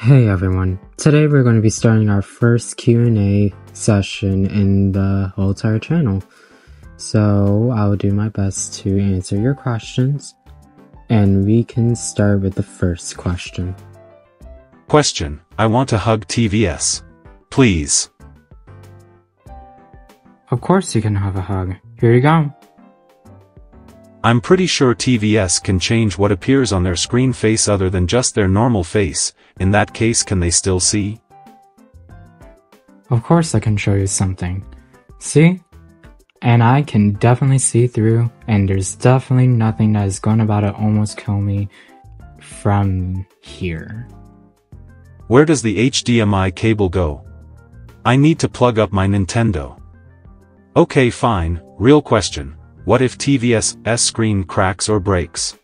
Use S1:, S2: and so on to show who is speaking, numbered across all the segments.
S1: Hey everyone. Today we're going to be starting our first Q&A session in the whole entire channel. So, I'll do my best to answer your questions and we can start with the first question.
S2: Question, I want to hug TVS. Please.
S1: Of course you can have a hug. Here you go.
S2: I'm pretty sure TVS can change what appears on their screen face other than just their normal face, in that case can they still see?
S1: Of course I can show you something. See? And I can definitely see through, and there's definitely nothing that is going about to almost kill me from here.
S2: Where does the HDMI cable go? I need to plug up my Nintendo. Okay fine, real question. What if TVS screen cracks or breaks?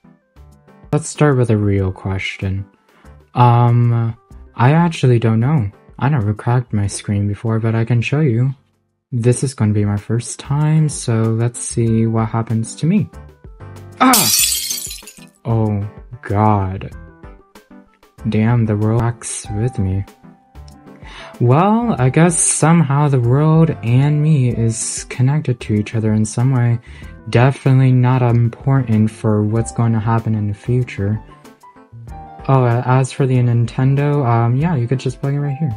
S1: Let's start with a real question. Um, I actually don't know. I never cracked my screen before, but I can show you. This is going to be my first time, so let's see what happens to me. Ah! Oh, God. Damn, the world acts with me. Well, I guess somehow the world and me is connected to each other in some way. Definitely not important for what's going to happen in the future. Oh, as for the Nintendo, um, yeah, you could just plug it right here.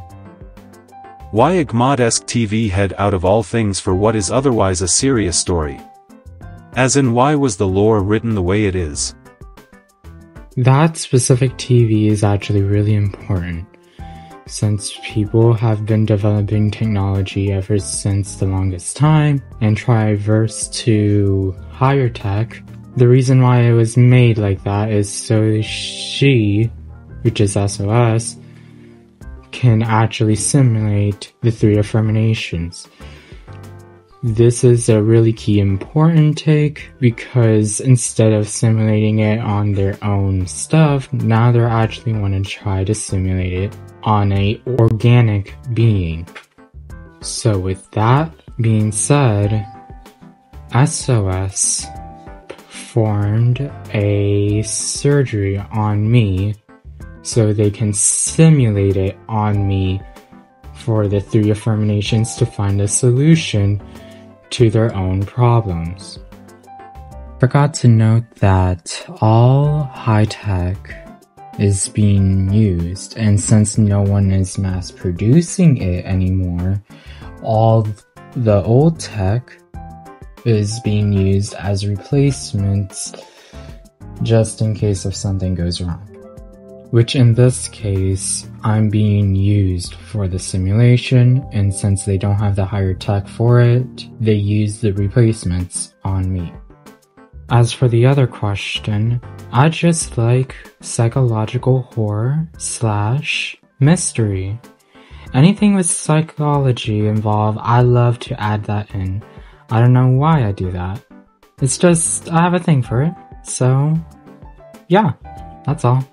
S2: Why a Gmod-esque TV head out of all things for what is otherwise a serious story? As in why was the lore written the way it is?
S1: That specific TV is actually really important, since people have been developing technology ever since the longest time and traverse to higher tech. The reason why it was made like that is so she, which is SOS, can actually simulate the three affirmations. This is a really key important take because instead of simulating it on their own stuff, now they're actually want to try to simulate it on a organic being. So with that being said, SOS performed a surgery on me so they can simulate it on me for the three affirmations to find a solution to their own problems. Forgot to note that all high tech is being used, and since no one is mass producing it anymore, all the old tech is being used as replacements just in case if something goes wrong. Which in this case, I'm being used for the simulation, and since they don't have the higher tech for it, they use the replacements on me. As for the other question, I just like psychological horror slash mystery. Anything with psychology involved, I love to add that in. I don't know why I do that. It's just, I have a thing for it. So, yeah, that's all.